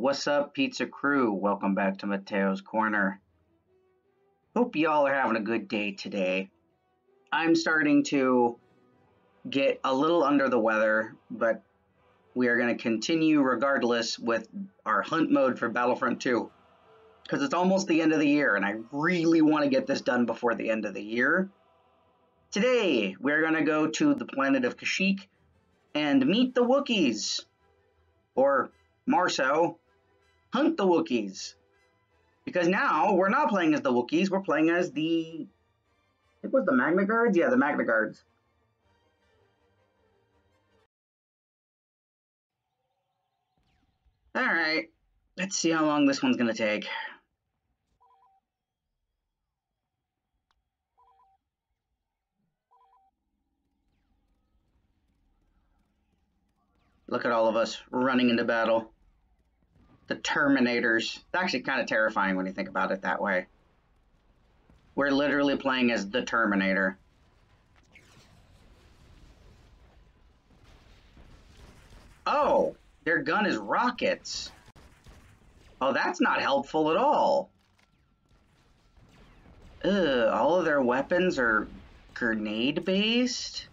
What's up, pizza crew? Welcome back to Mattao's Corner. Hope y'all are having a good day today. I'm starting to get a little under the weather, but we are going to continue regardless with our hunt mode for Battlefront 2 because it's almost the end of the year and I really want to get this done before the end of the year. Today, we're going to go to the planet of Kashyyyk and meet the Wookiees. Or, Marso, hunt the Wookiees. Because now, we're not playing as the Wookiees, we're playing as the... It was the Magna Guards? Yeah, the Magna Guards. Alright, let's see how long this one's to take. Look at all of us running into battle. The Terminators. It's actually kind of terrifying when you think about it that way. We're literally playing as the Terminator. Oh, their gun is rockets. Oh, that's not helpful at all. Ugh, all of their weapons are grenade based?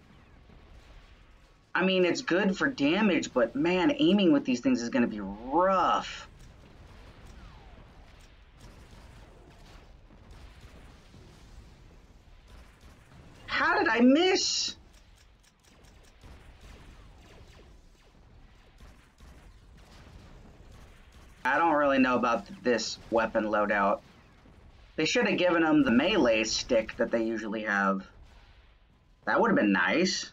I mean, it's good for damage, but man, aiming with these things is going to be rough. How did I miss? I don't really know about this weapon loadout. They should have given them the melee stick that they usually have. That would have been nice.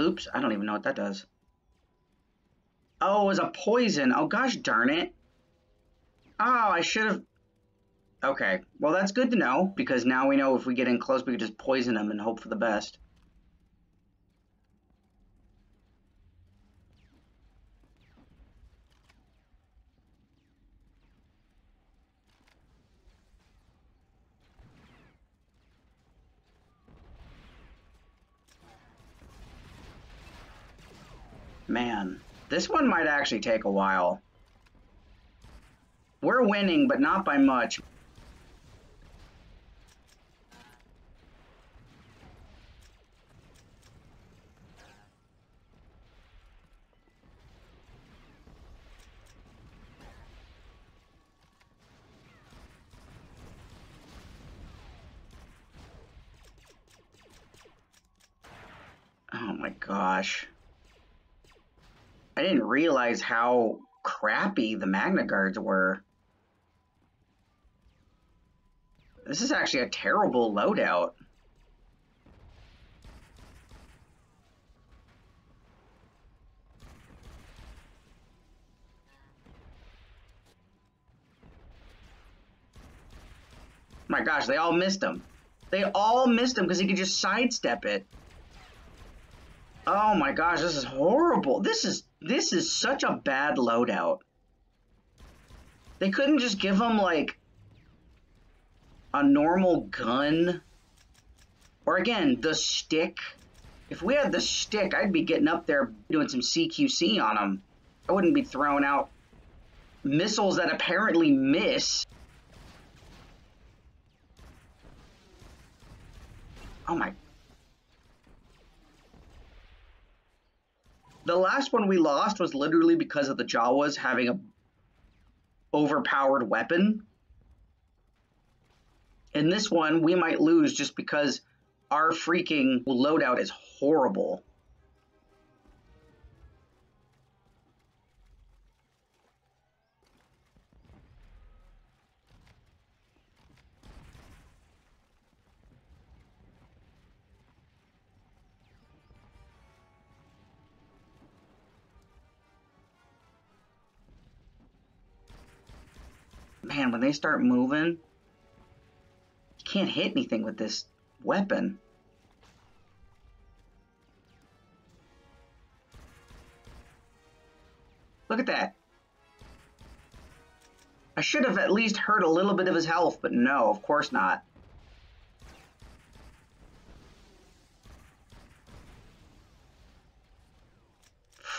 Oops, I don't even know what that does. Oh, it was a poison. Oh, gosh darn it. Oh, I should have... Okay, well, that's good to know, because now we know if we get in close, we can just poison them and hope for the best. Man, this one might actually take a while. We're winning, but not by much. Oh my gosh. I didn't realize how crappy the Magna Guards were. This is actually a terrible loadout. My gosh, they all missed him. They all missed him because he could just sidestep it. Oh my gosh, this is horrible. This is this is such a bad loadout. They couldn't just give him like a normal gun or again, the stick. If we had the stick, I'd be getting up there doing some CQC on them. I wouldn't be throwing out missiles that apparently miss. Oh my The last one we lost was literally because of the Jawas having a overpowered weapon. In this one, we might lose just because our freaking loadout is horrible. Man, when they start moving, you can't hit anything with this weapon. Look at that. I should have at least hurt a little bit of his health, but no, of course not.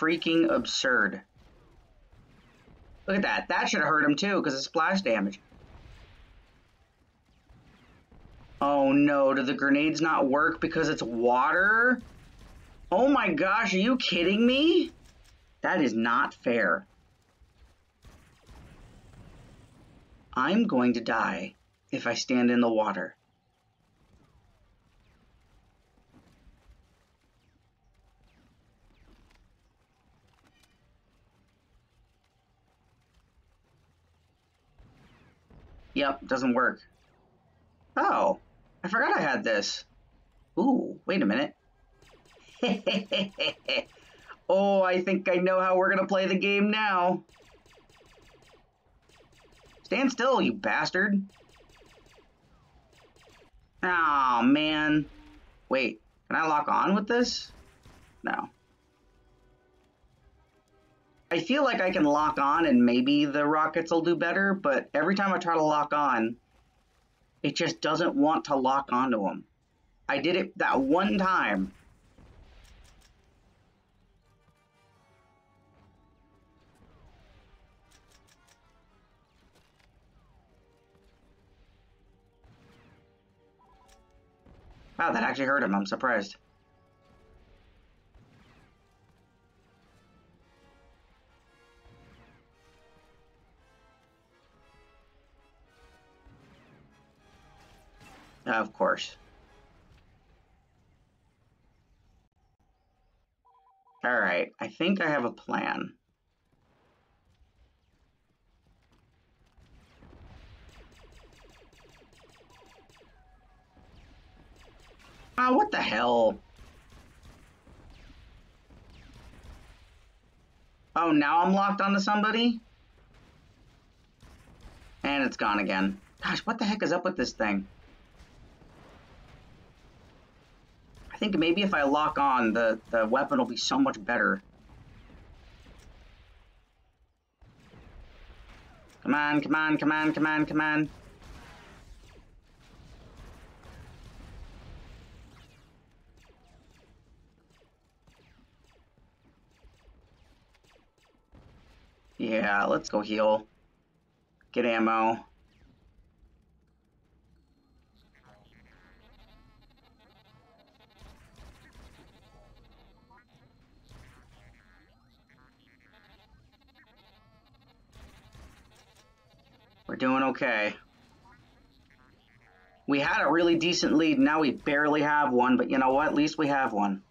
freaking absurd. Look at that. That should have hurt him too because of splash damage. Oh no, do the grenades not work because it's water? Oh my gosh, are you kidding me? That is not fair. I'm going to die if I stand in the water. Yep, doesn't work. Oh, I forgot I had this. Ooh, wait a minute. oh, I think I know how we're going to play the game now. Stand still, you bastard. Oh, man. Wait, can I lock on with this? No. I feel like I can lock on and maybe the rockets will do better, but every time I try to lock on, it just doesn't want to lock onto them. I did it that one time. Wow, that actually hurt him. I'm surprised. Of course. Alright, I think I have a plan. Ah, what the hell? Oh, now I'm locked onto somebody? And it's gone again. Gosh, what the heck is up with this thing? Think maybe if I lock on, the, the weapon will be so much better. Come on, come on, come on, come on, come on. Yeah, let's go heal. Get ammo. We're doing okay. We had a really decent lead, now we barely have one, but you know what? At least we have one.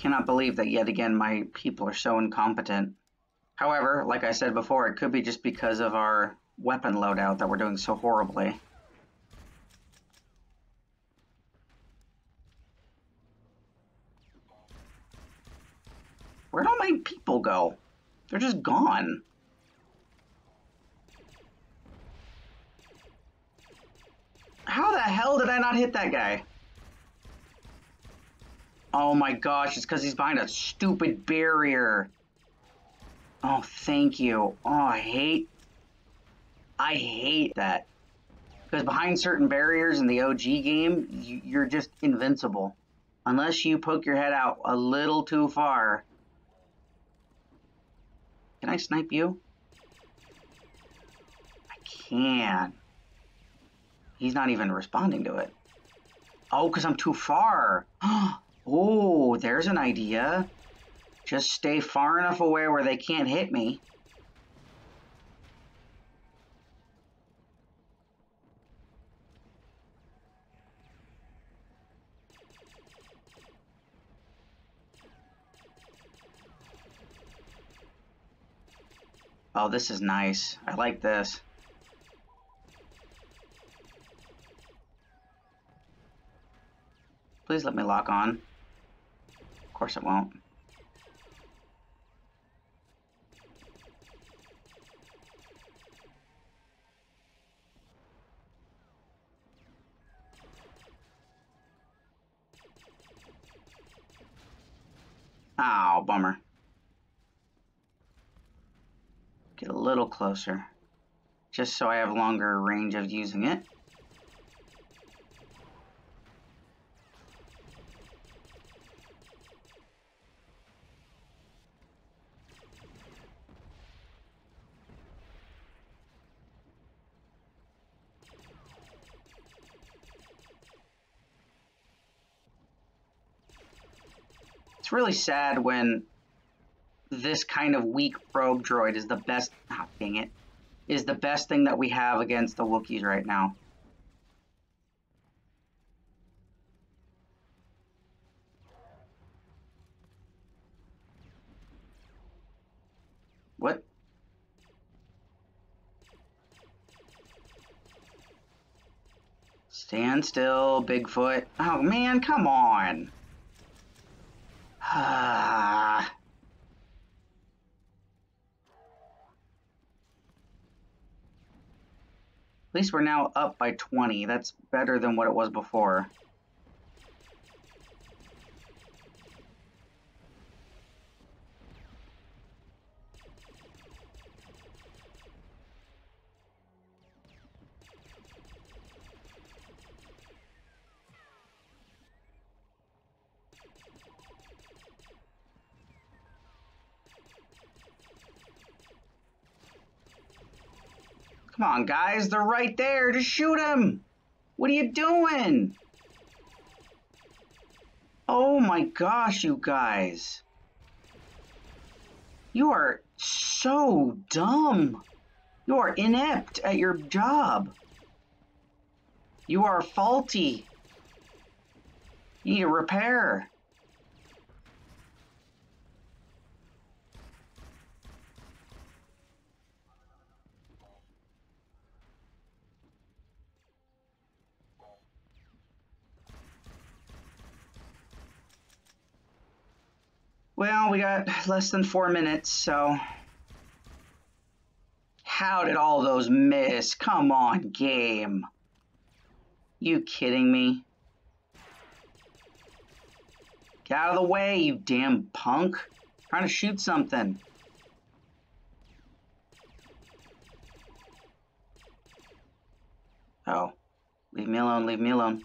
Cannot believe that yet again my people are so incompetent. However, like I said before, it could be just because of our weapon loadout that we're doing so horribly. Where'd all my people go? They're just gone. How the hell did I not hit that guy? Oh my gosh, it's because he's behind a stupid barrier. Oh, thank you. Oh, I hate I hate that. Because behind certain barriers in the OG game, you're just invincible. Unless you poke your head out a little too far. Can I snipe you? I can. He's not even responding to it. Oh, because I'm too far. oh, there's an idea. Just stay far enough away where they can't hit me. Oh, this is nice. I like this. Please let me lock on. Of course it won't. Oh, bummer. Get a little closer, just so I have longer range of using it. It's really sad when this kind of weak probe droid is the best. Oh, dang it! Is the best thing that we have against the Wookiees right now. What? Stand still, Bigfoot. Oh man, come on. Ah. At least we're now up by 20. That's better than what it was before. Come on, guys. They're right there. Just shoot them. What are you doing? Oh my gosh, you guys. You are so dumb. You are inept at your job. You are faulty. You need to repair. Well, we got less than four minutes, so. How did all those miss? Come on, game. You kidding me? Get out of the way, you damn punk. I'm trying to shoot something. Oh. Leave me alone, leave me alone.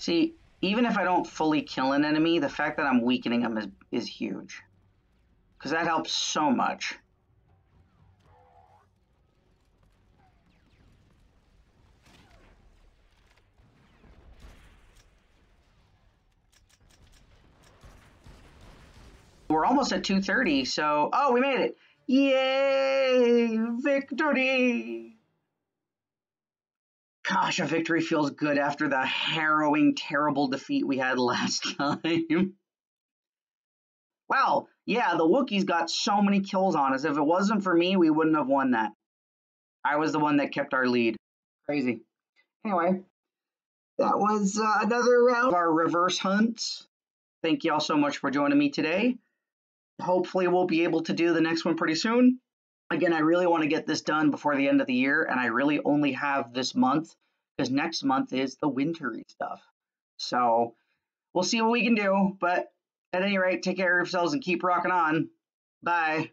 See, even if I don't fully kill an enemy, the fact that I'm weakening them is, is huge. Because that helps so much. We're almost at 230, so... Oh, we made it! Yay! Victory! Gosh, a victory feels good after the harrowing, terrible defeat we had last time. wow, yeah, the Wookiees got so many kills on us. If it wasn't for me, we wouldn't have won that. I was the one that kept our lead. Crazy. Anyway, that was uh, another round of our reverse hunts. Thank you all so much for joining me today. Hopefully, we'll be able to do the next one pretty soon again, I really want to get this done before the end of the year, and I really only have this month because next month is the wintry stuff. So we'll see what we can do. But at any rate, take care of yourselves and keep rocking on. Bye.